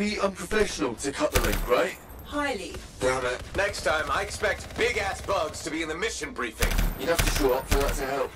be unprofessional to cut the link, right? Highly. Damn it. Next time, I expect big-ass bugs to be in the mission briefing. You'd have to show up for that to help.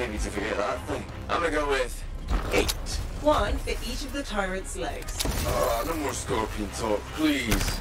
Take me to forget that thing. I'm gonna go with eight. One for each of the tyrant's legs. Oh, no more scorpion talk, please.